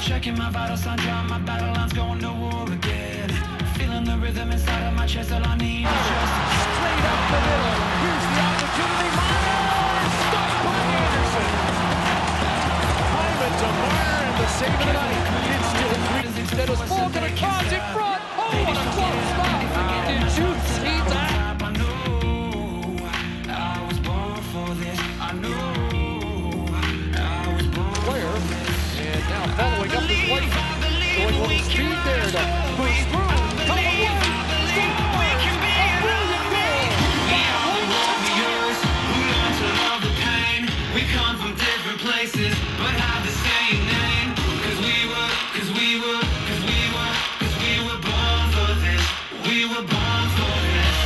checking my vital sign, drawing my battle lines, going to war again. Feeling the rhythm inside of my chest, all I need is just straight up the middle. Here's the opportunity. Myers stopped by Anderson. Hyman to and the save of the night. It's still three. Instead of Morgan across in front. Oh, what a close stop. Little speed there to boost through. Come away. warriors who learn to love the pain. We come from different places, but have the same name. Cause we were, cause we were, cause we were, cause we were born for this. We were born for this.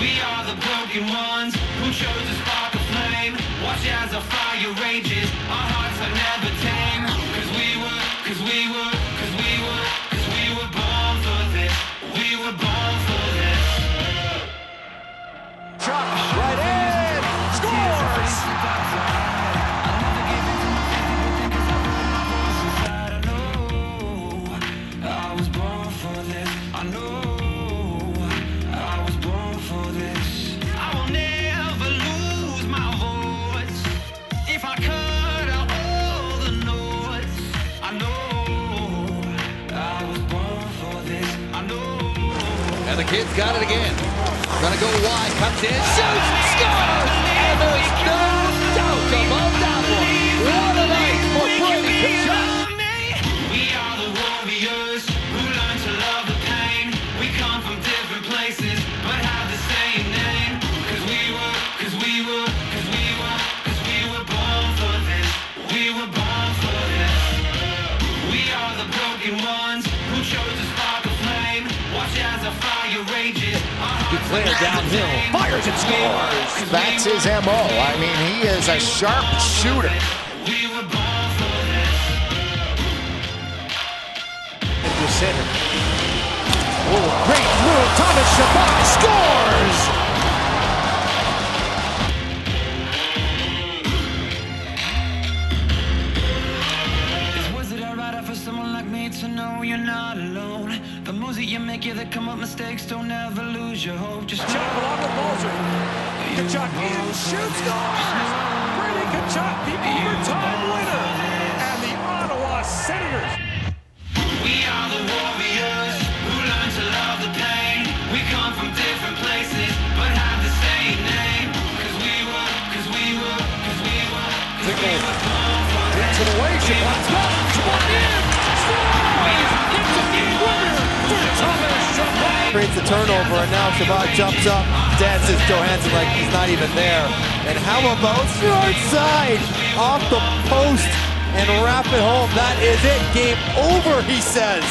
We are the broken ones who chose to spark a flame. Watch as our fire rages. Our hearts are never tame. We cause we were, cause we were, was born for this. I know I was born for this. I will never lose my voice if I cut out all the noise. I know I was born for this. I know. And the kid's got it again. Gonna go wide, comes in, shoots, ones who chose to spark a flame. Watch as our fire rages. Good player downhill. Fires and scores. That's his MO. I mean, he is a sharp shooter. We were born for this. Into center. Oh, great move. Thomas Chabot you're not alone? The moves that you make, yeah, that come up mistakes, don't ever lose your hope. Just Tkachuk along with Balzer. Tkachuk in, shoots, scores. Brady Tkachuk, the overtime winner. And the Ottawa Senators. we are the warriors who learn to love the pain. We come from different places, but have the same name. Cause we were, cause we were, cause we were, cause we were born for this. To the way, creates the turnover, and now Chabot jumps up, dances Johansson like he's not even there. And how about short side off the post and wrap it home? That is it. Game over, he says.